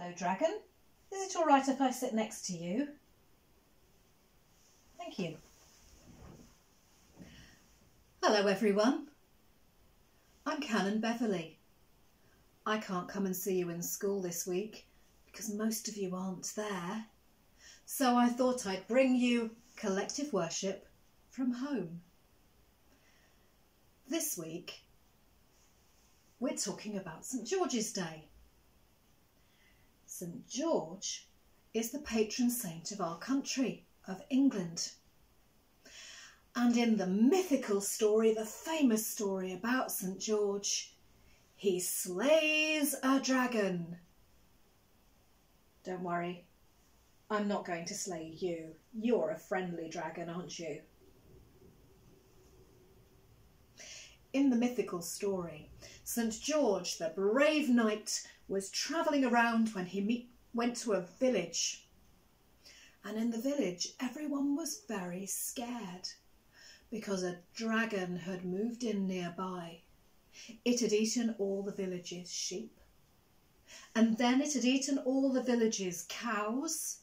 Hello, Dragon. Is it all right if I sit next to you? Thank you. Hello, everyone. I'm Canon Beverley. I can't come and see you in school this week because most of you aren't there. So I thought I'd bring you collective worship from home. This week, we're talking about St George's Day. St George is the patron saint of our country, of England. And in the mythical story, the famous story about St George, he slays a dragon. Don't worry, I'm not going to slay you. You're a friendly dragon, aren't you? In the mythical story, St George, the brave knight, was travelling around when he meet, went to a village. And in the village, everyone was very scared because a dragon had moved in nearby. It had eaten all the village's sheep. And then it had eaten all the village's cows.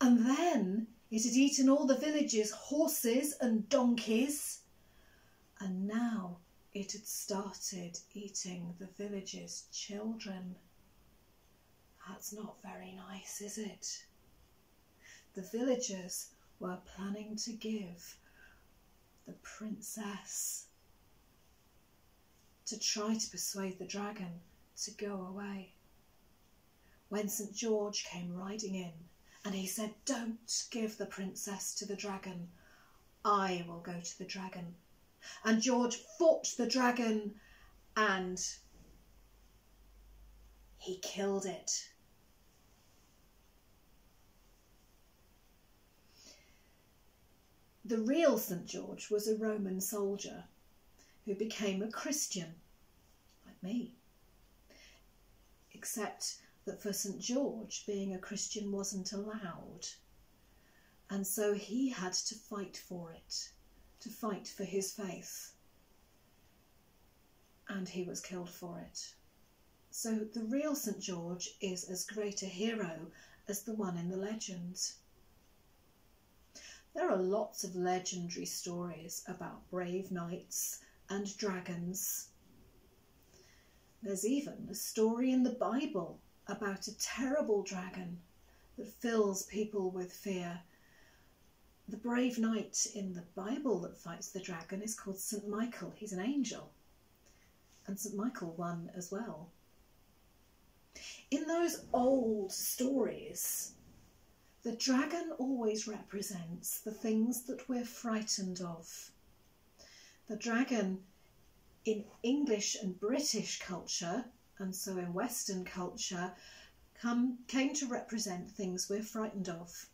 And then it had eaten all the village's horses and donkeys. And now it had started eating the village's children. That's not very nice, is it? The villagers were planning to give the princess to try to persuade the dragon to go away. When St George came riding in and he said, Don't give the princess to the dragon, I will go to the dragon and George fought the dragon and he killed it. The real St. George was a Roman soldier who became a Christian, like me. Except that for St. George, being a Christian wasn't allowed. And so he had to fight for it to fight for his faith. And he was killed for it. So the real St. George is as great a hero as the one in the legends. There are lots of legendary stories about brave knights and dragons. There's even a story in the Bible about a terrible dragon that fills people with fear the brave knight in the Bible that fights the dragon is called St. Michael. He's an angel. And St. Michael won as well. In those old stories, the dragon always represents the things that we're frightened of. The dragon in English and British culture, and so in Western culture, come, came to represent things we're frightened of.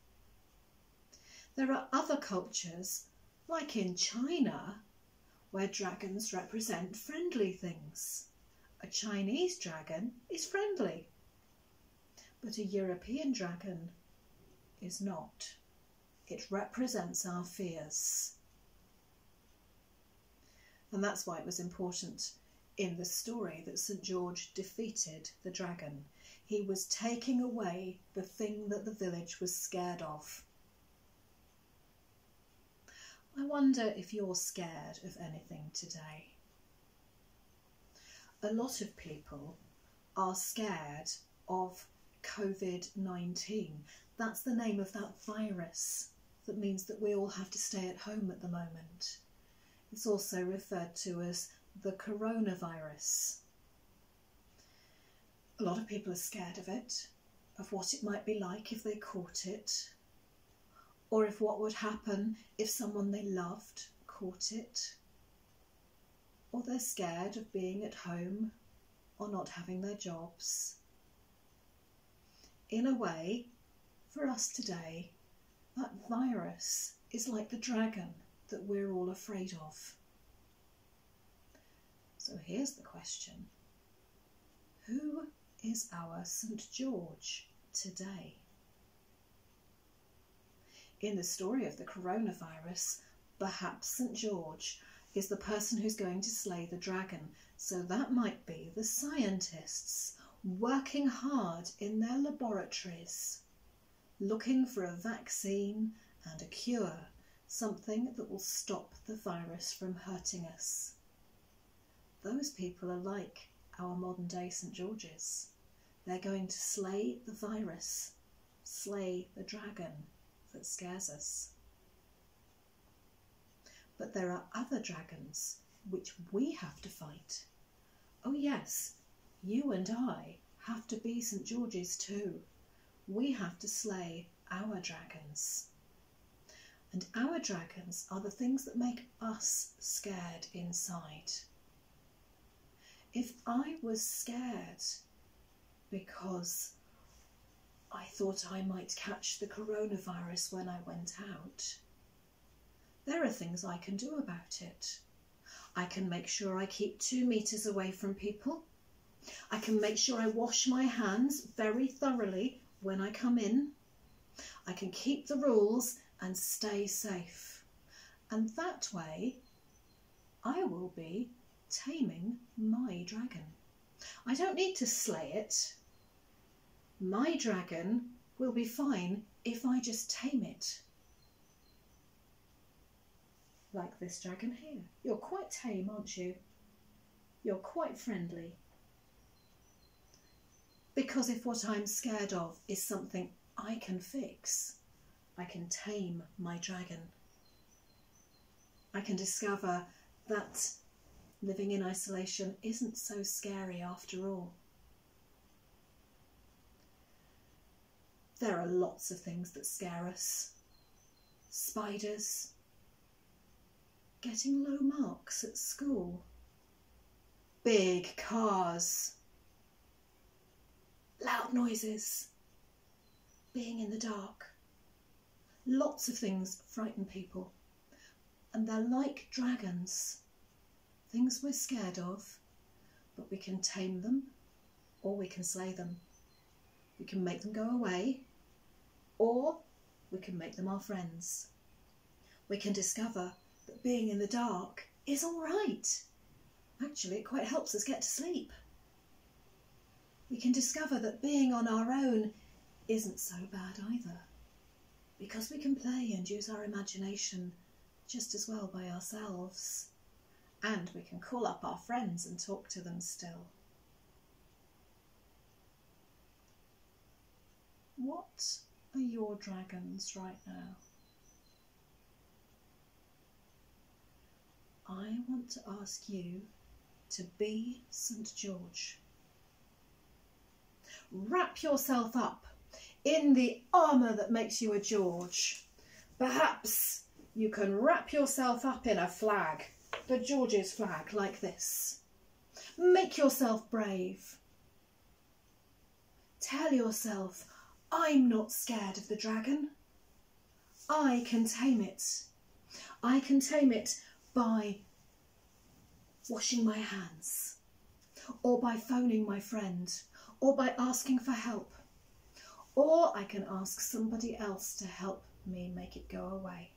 There are other cultures, like in China, where dragons represent friendly things. A Chinese dragon is friendly, but a European dragon is not. It represents our fears. And that's why it was important in the story that St. George defeated the dragon. He was taking away the thing that the village was scared of. I wonder if you're scared of anything today. A lot of people are scared of COVID 19. That's the name of that virus that means that we all have to stay at home at the moment. It's also referred to as the coronavirus. A lot of people are scared of it, of what it might be like if they caught it, or if what would happen if someone they loved caught it, or they're scared of being at home or not having their jobs. In a way, for us today, that virus is like the dragon that we're all afraid of. So here's the question Who is our St. George today? In the story of the coronavirus, perhaps St. George is the person who's going to slay the dragon. So that might be the scientists working hard in their laboratories, looking for a vaccine and a cure, something that will stop the virus from hurting us. Those people are like our modern day St. George's. They're going to slay the virus, slay the dragon that scares us. But there are other dragons which we have to fight. Oh, yes, you and I have to be St. George's too. We have to slay our dragons. And our dragons are the things that make us scared inside. If I was scared because I thought I might catch the coronavirus when I went out, there are things I can do about it. I can make sure I keep two metres away from people. I can make sure I wash my hands very thoroughly when I come in. I can keep the rules and stay safe. And that way, I will be taming my dragon. I don't need to slay it. My dragon will be fine if I just tame it. Like this dragon here. You're quite tame, aren't you? You're quite friendly. Because if what I'm scared of is something I can fix, I can tame my dragon. I can discover that living in isolation isn't so scary after all. There are lots of things that scare us. Spiders, getting low marks at school, big cars, loud noises, being in the dark. Lots of things frighten people, and they're like dragons, things we're scared of, but we can tame them or we can slay them. We can make them go away or we can make them our friends. We can discover that being in the dark is all right. Actually, it quite helps us get to sleep. We can discover that being on our own isn't so bad either, because we can play and use our imagination just as well by ourselves, and we can call up our friends and talk to them still. What are your dragons right now? I want to ask you to be St. George. Wrap yourself up in the armour that makes you a George. Perhaps you can wrap yourself up in a flag, the George's flag, like this. Make yourself brave. Tell yourself, I'm not scared of the dragon. I can tame it. I can tame it by washing my hands, or by phoning my friend, or by asking for help, or I can ask somebody else to help me make it go away.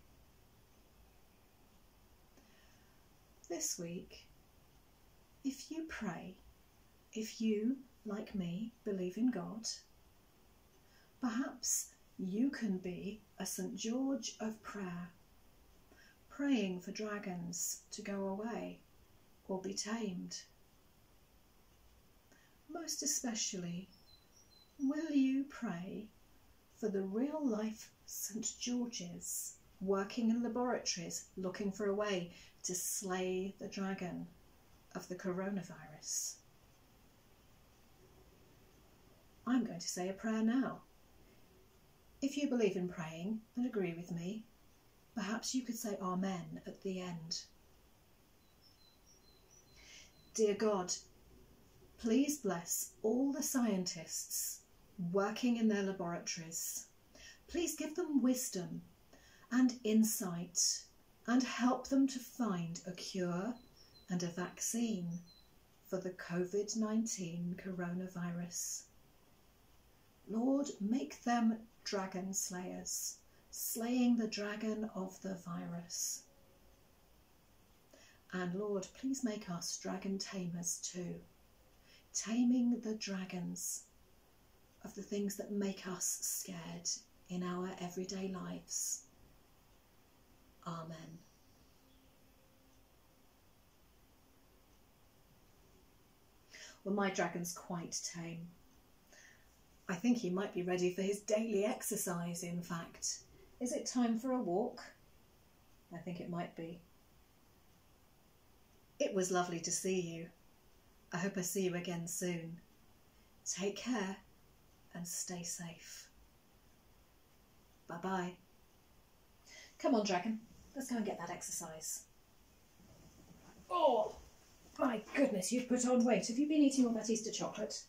This week, if you pray, if you, like me, believe in God, perhaps you can be a St. George of prayer praying for dragons to go away or be tamed. Most especially, will you pray for the real life St. George's working in laboratories looking for a way to slay the dragon of the coronavirus? I'm going to say a prayer now. If you believe in praying and agree with me, Perhaps you could say Amen at the end. Dear God, please bless all the scientists working in their laboratories. Please give them wisdom and insight and help them to find a cure and a vaccine for the COVID 19 coronavirus. Lord, make them dragon slayers slaying the dragon of the virus. And Lord, please make us dragon tamers too. taming the dragons of the things that make us scared in our everyday lives. Amen. Well, my dragon's quite tame. I think he might be ready for his daily exercise, in fact. Is it time for a walk? I think it might be. It was lovely to see you. I hope I see you again soon. Take care and stay safe. Bye bye. Come on, dragon. Let's go and get that exercise. Oh, my goodness, you've put on weight. Have you been eating all that Easter chocolate?